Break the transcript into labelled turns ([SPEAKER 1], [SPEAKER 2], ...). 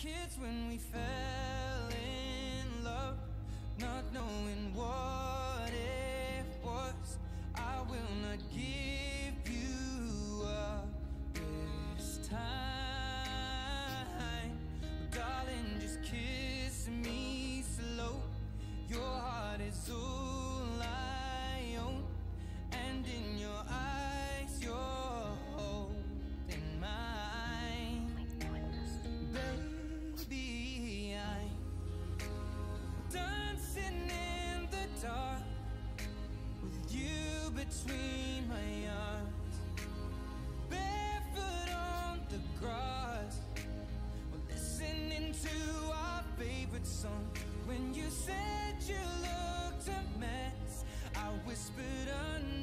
[SPEAKER 1] kids when we fell dark with you between my arms, barefoot on the grass. We're listening to our favorite song. When you said you looked a mess, I whispered underneath